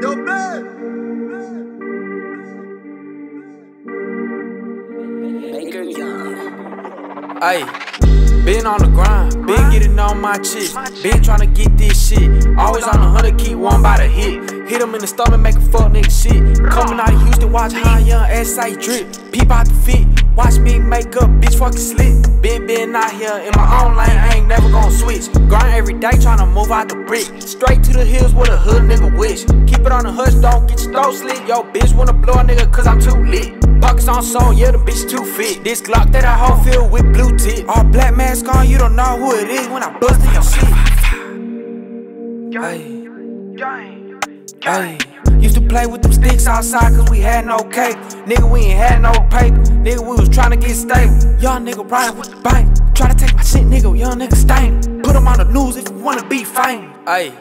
Yo, man. Baker Young. Ayy, been on the grind, been getting on my chick, been tryna get this shit. Always on the hundred, keep one by the hit. Hit him in the stomach, make a fuck nigga shit. Coming out of Houston, watch how young S.A. drip. Peep out the fit, watch me make up, bitch fucking slick. Been been out here in my own lane, I ain't never gon' switch. Grind every day, tryna move out the brick. Straight to the hills with a hood nigga wish. Keep it on the hush, don't get your throat slit. Yo, bitch wanna blow a nigga cause I'm too lit. Pockets on song, yeah, the bitch too fit. This Glock that I hold filled with blue tip. All black mask on, you don't know who it is when I bust in your shit. Ay, Used to play with them sticks outside cause we had no cake. Nigga, we ain't had no paper. Nigga, we was tryna get stable. Young nigga riding with the bank. Tryna take my shit, nigga, young nigga stain. Put 'em on the news if you wanna be famous. Ay.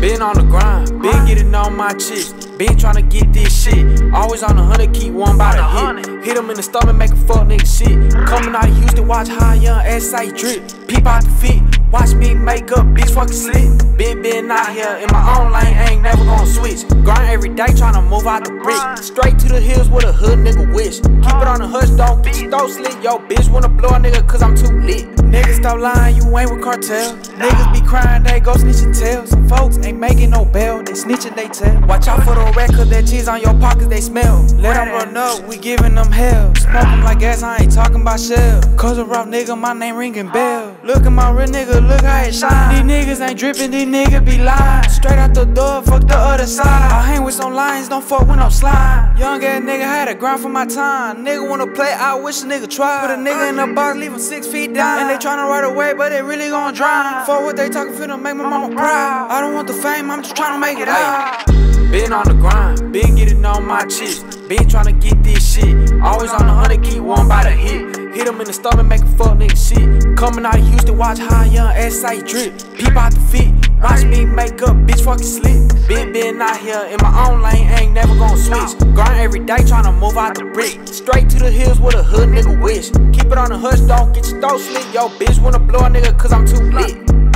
Been on the grind, been getting on my chick, been tryna get this shit. Always on the hundred, keep one by the hit. Hit him in the stomach, make a fuck nigga shit. Coming out of Houston, watch how young S.A. drip. Peep out the fit, watch me make up, bitch fucking slick. Been been out here in my own lane, ain't never gon' switch. Grind every day, tryna move out the brick. Straight to the hills with a hood nigga wish. Keep it on the hush, don't get your throat slit. Yo, bitch wanna blow a nigga cause I'm too lit. Niggas stop lying, you ain't with cartel. Niggas be crying, they go snitch and tell. Some folks ain't making no bail, they snitching, they tell. Watch out for the rat, cause that cheese on your pockets, they smell. Let them run up, we giving them hell. Smoke 'em like gas, I ain't talking about shell. Cause a rough nigga, my name ringing bell. Look at my real nigga, look how it shine. These niggas ain't dripping, these niggas be lying. Straight out the door, fuck the other side. I hang with some lions, don't fuck when I'm slime. Young ass nigga had to grind for my time. Nigga wanna play, I wish a nigga try. Put a nigga in the box, leave him six feet down. And they tryna ride away, but they really gon' drown. For what they talking, finna make my mama proud. I don't want the fame, I'm just tryna make it out. Been on the grind, been getting on my chick, been tryna get this shit. Always on the hundred, keep one by the hit. Hit him in the stomach, make a fuck nigga shit. Coming out of Houston, watch how young ass I drip. Peep out the feet, watch me make up, bitch fucking slick. Been been out here in my own lane, ain't never gonna switch. Grind every day, tryna move out the brick. Straight to the hills with a hood nigga wish. Keep it on the hush, don't get your throat slit. Yo, bitch wanna blow a nigga cause I'm too lit.